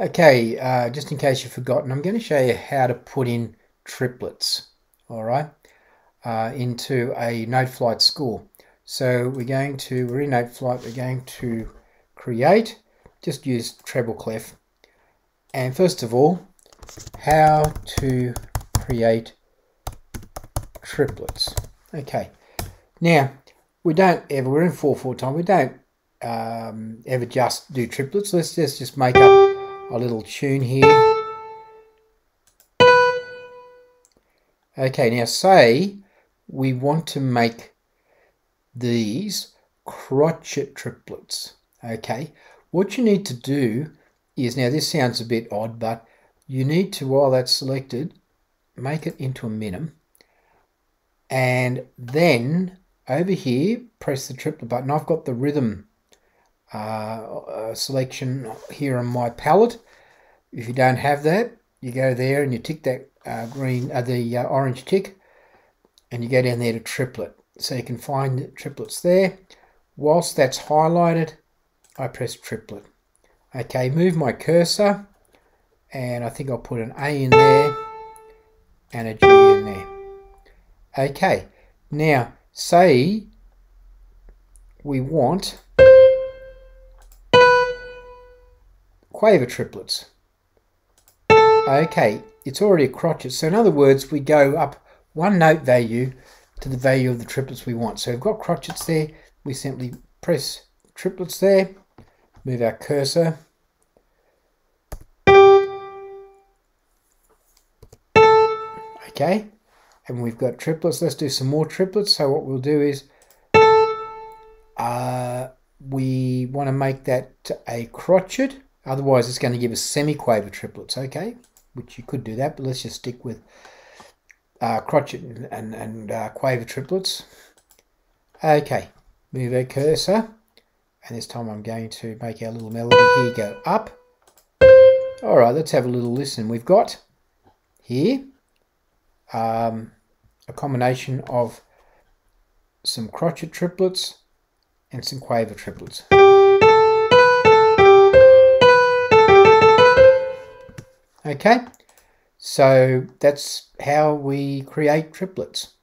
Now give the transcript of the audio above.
Okay, uh, just in case you've forgotten, I'm going to show you how to put in triplets, all right, uh, into a Noteflight score. So we're going to, we're in Noteflight, we're going to create, just use treble clef. And first of all, how to create triplets. Okay, now we don't ever, we're in 4-4 time, we don't um, ever just do triplets. Let's just, just make up a little tune here. Okay, now say we want to make these crotchet triplets. Okay, what you need to do is, now this sounds a bit odd, but you need to, while that's selected, make it into a minim. And then over here, press the triplet button. I've got the rhythm uh, uh, selection here on my palette. If you don't have that, you go there and you tick that uh, green, uh, the uh, orange tick, and you go down there to triplet. So you can find triplets there. Whilst that's highlighted, I press triplet. Okay, move my cursor, and I think I'll put an A in there and a G in there. Okay, now say we want quaver triplets. Okay, it's already a crotchet. So in other words, we go up one note value to the value of the triplets we want. So we've got crotchets there. We simply press triplets there, move our cursor. Okay, and we've got triplets. Let's do some more triplets. So what we'll do is uh, we want to make that a crotchet. Otherwise, it's going to give us semi-quaver triplets, okay? Which you could do that, but let's just stick with uh, crotchet and, and, and uh, quaver triplets. Okay, move our cursor. And this time I'm going to make our little melody here go up. All right, let's have a little listen. We've got here um, a combination of some crotchet triplets and some quaver triplets. Okay, so that's how we create triplets.